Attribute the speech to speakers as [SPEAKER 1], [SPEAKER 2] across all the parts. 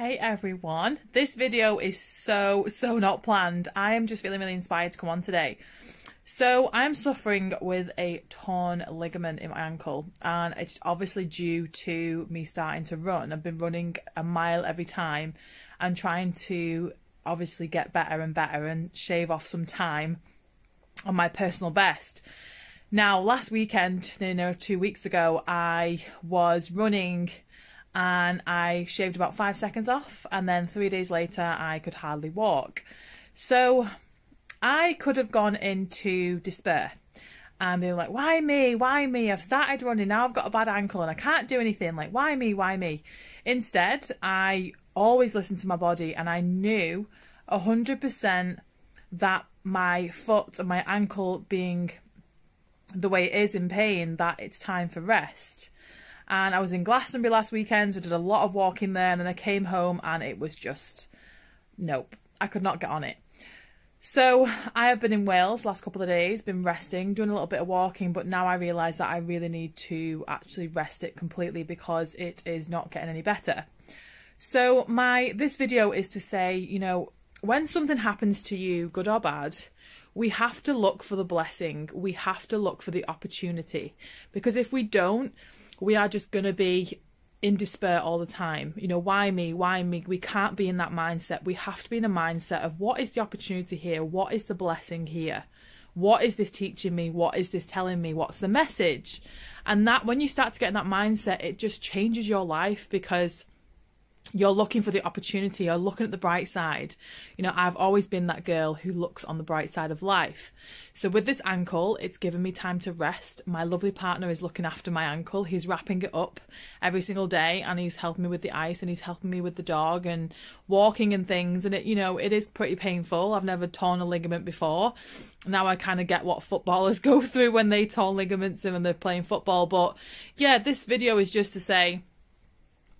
[SPEAKER 1] Hey everyone, this video is so, so not planned. I am just feeling really inspired to come on today. So I'm suffering with a torn ligament in my ankle and it's obviously due to me starting to run. I've been running a mile every time and trying to obviously get better and better and shave off some time on my personal best. Now, last weekend, you know, two weeks ago, I was running and I shaved about five seconds off, and then three days later, I could hardly walk. So I could have gone into despair and were like, Why me? Why me? I've started running, now I've got a bad ankle and I can't do anything. Like, why me? Why me? Instead, I always listened to my body and I knew 100% that my foot and my ankle being the way it is in pain, that it's time for rest and I was in Glastonbury last weekend, so I did a lot of walking there, and then I came home and it was just nope, I could not get on it. So I have been in Wales last couple of days, been resting, doing a little bit of walking, but now I realise that I really need to actually rest it completely because it is not getting any better. So my this video is to say, you know, when something happens to you, good or bad, we have to look for the blessing. We have to look for the opportunity. Because if we don't, we are just going to be in despair all the time. You know, why me? Why me? We can't be in that mindset. We have to be in a mindset of what is the opportunity here? What is the blessing here? What is this teaching me? What is this telling me? What's the message? And that when you start to get in that mindset, it just changes your life because you're looking for the opportunity you're looking at the bright side. You know i've always been that girl who looks on the bright side of life. So with this ankle it's given me time to rest. My lovely partner is looking after my ankle. He's wrapping it up every single day and he's helping me with the ice and he's helping me with the dog and walking and things. And it you know it is pretty painful. I've never torn a ligament before. Now i kind of get what footballers go through when they torn ligaments and when they're playing football. But yeah this video is just to say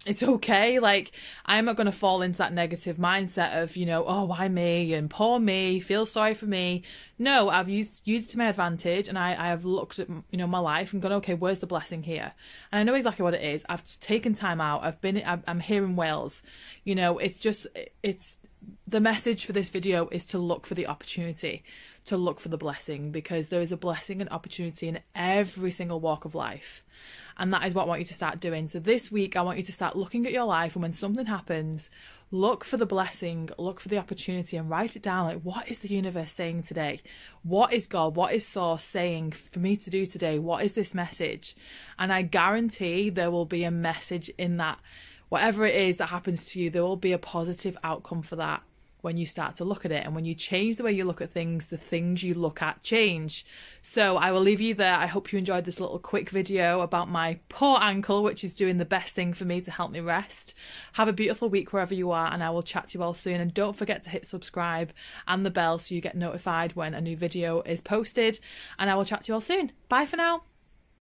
[SPEAKER 1] it's okay. Like, I'm not going to fall into that negative mindset of, you know, oh, why me and poor me, feel sorry for me. No, I've used used it to my advantage and I, I have looked at, you know, my life and gone, okay, where's the blessing here? And I know exactly what it is. I've taken time out. I've been, I'm here in Wales. You know, it's just, it's, the message for this video is to look for the opportunity, to look for the blessing, because there is a blessing and opportunity in every single walk of life. And that is what I want you to start doing. So this week, I want you to start looking at your life, and when something happens, look for the blessing, look for the opportunity, and write it down. Like, what is the universe saying today? What is God, what is Source saying for me to do today? What is this message? And I guarantee there will be a message in that. Whatever it is that happens to you, there will be a positive outcome for that when you start to look at it. And when you change the way you look at things, the things you look at change. So I will leave you there. I hope you enjoyed this little quick video about my poor ankle, which is doing the best thing for me to help me rest. Have a beautiful week wherever you are, and I will chat to you all soon. And don't forget to hit subscribe and the bell so you get notified when a new video is posted. And I will chat to you all soon. Bye for now.